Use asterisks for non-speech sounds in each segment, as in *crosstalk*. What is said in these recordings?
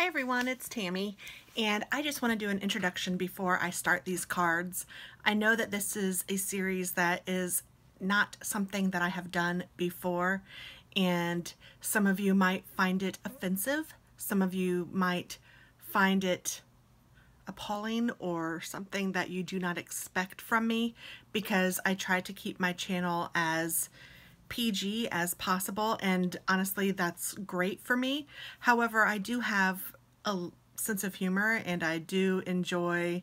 Hi everyone, it's Tammy, and I just want to do an introduction before I start these cards. I know that this is a series that is not something that I have done before, and some of you might find it offensive, some of you might find it appalling or something that you do not expect from me because I try to keep my channel as PG as possible and honestly that's great for me. However, I do have a sense of humor and I do enjoy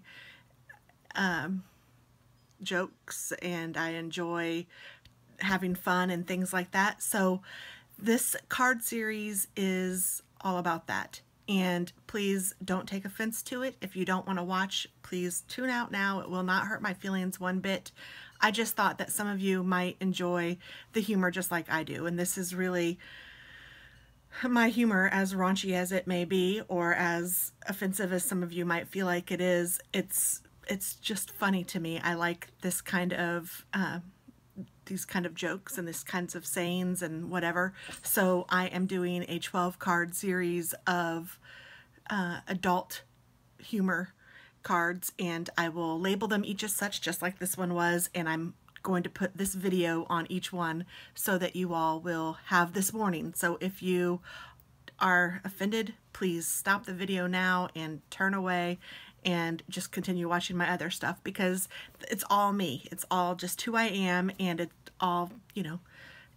um, jokes and I enjoy having fun and things like that. So this card series is all about that. And please don't take offense to it. If you don't want to watch, please tune out now. It will not hurt my feelings one bit. I just thought that some of you might enjoy the humor just like I do. And this is really my humor, as raunchy as it may be, or as offensive as some of you might feel like it is. It's it's just funny to me. I like this kind of uh, these kind of jokes and these kinds of sayings and whatever. So I am doing a 12 card series of uh, adult humor cards and I will label them each as such just like this one was and I'm going to put this video on each one so that you all will have this warning. So if you are offended, please stop the video now and turn away and just continue watching my other stuff because it's all me. It's all just who I am and it all, you know,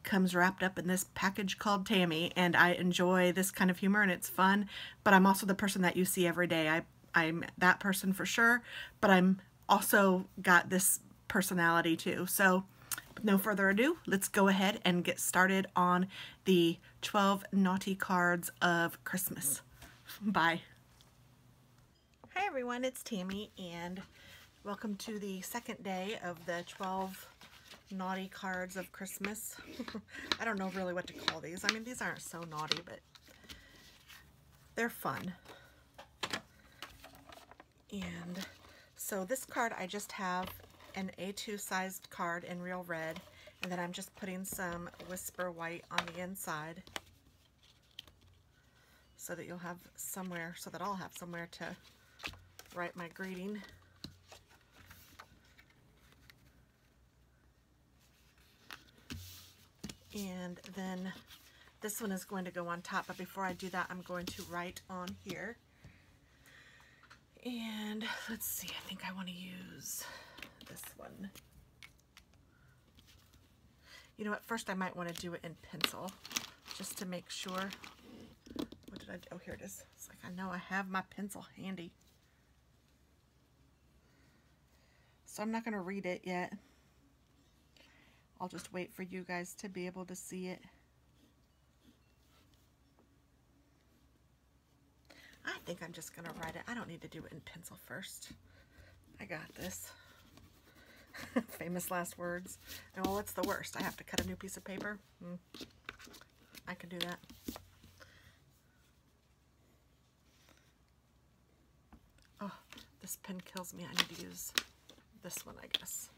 comes wrapped up in this package called Tammy and I enjoy this kind of humor and it's fun, but I'm also the person that you see every day. I I'm that person for sure, but I'm also got this personality too. So no further ado, let's go ahead and get started on the 12 naughty cards of Christmas. Bye. Hi everyone, it's Tammy and welcome to the second day of the 12 naughty cards of Christmas. *laughs* I don't know really what to call these. I mean, these aren't so naughty, but they're fun. And so this card, I just have an A2 sized card in real red. And then I'm just putting some Whisper White on the inside so that you'll have somewhere, so that I'll have somewhere to write my greeting. And then this one is going to go on top, but before I do that, I'm going to write on here. And let's see, I think I want to use this one. You know, what, first I might want to do it in pencil just to make sure. What did I do? Oh, here it is. It's like I know I have my pencil handy. So I'm not going to read it yet. I'll just wait for you guys to be able to see it. Think I'm just going to write it. I don't need to do it in pencil first. I got this. *laughs* Famous last words. And well, what's the worst? I have to cut a new piece of paper? Hmm. I can do that. Oh, this pen kills me. I need to use this one, I guess.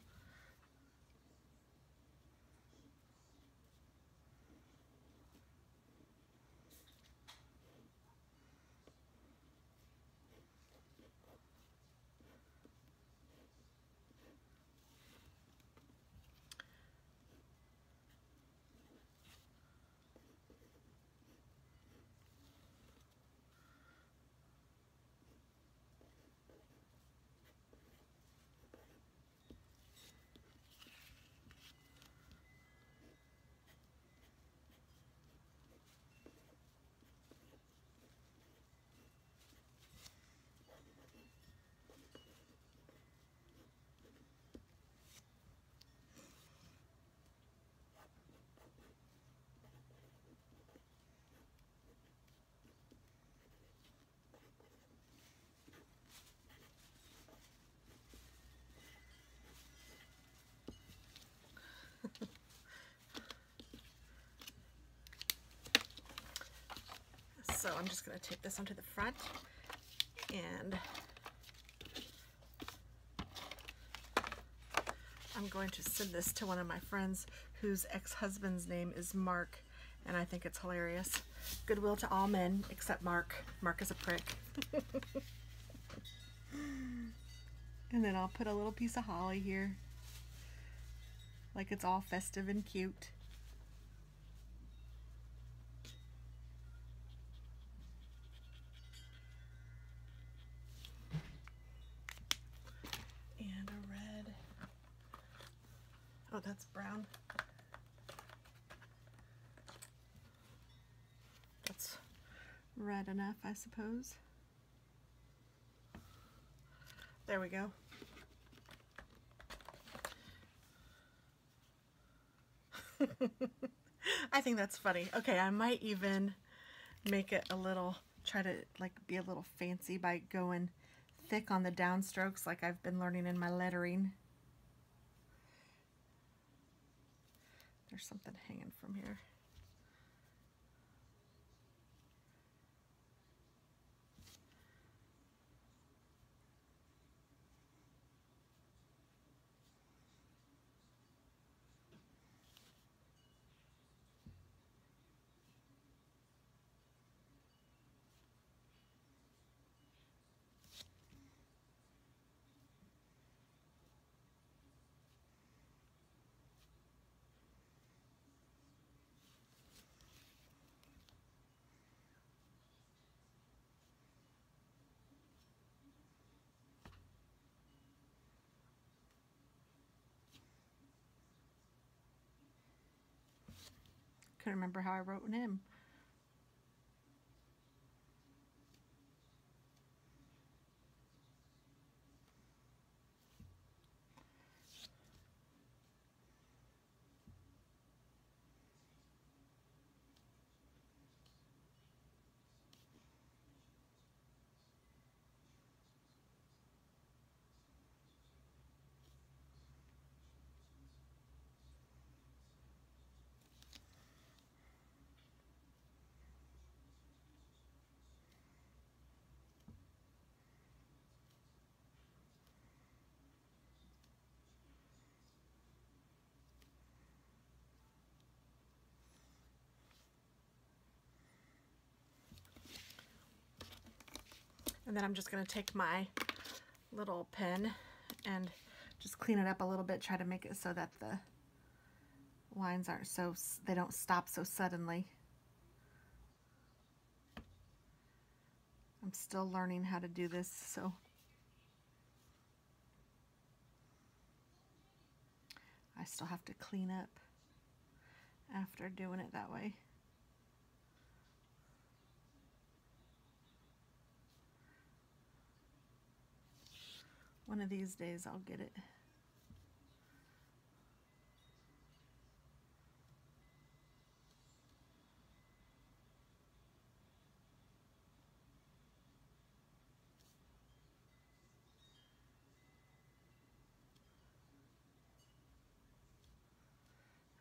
So I'm just going to take this onto the front and I'm going to send this to one of my friends whose ex-husband's name is Mark and I think it's hilarious. Goodwill to all men except Mark. Mark is a prick. *laughs* and then I'll put a little piece of holly here. Like it's all festive and cute. And a red. Oh, that's brown. That's red enough, I suppose. There we go. *laughs* I think that's funny. Okay, I might even make it a little, try to like be a little fancy by going thick on the downstrokes like I've been learning in my lettering. There's something hanging from here. Couldn't remember how I wrote him. And then I'm just going to take my little pen and just clean it up a little bit, try to make it so that the lines aren't so, they don't stop so suddenly. I'm still learning how to do this, so I still have to clean up after doing it that way. One of these days I'll get it.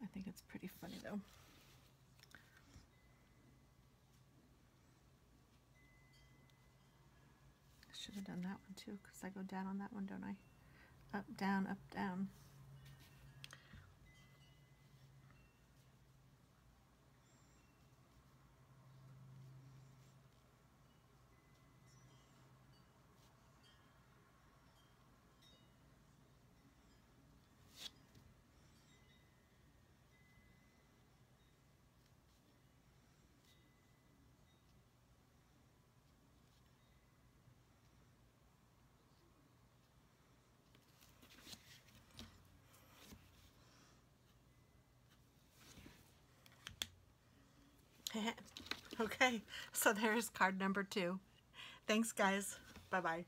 I think it's pretty funny though. Should have done that one too because I go down on that one, don't I? Up, down, up, down. Okay, *laughs* so there's card number two. Thanks, guys. Bye-bye.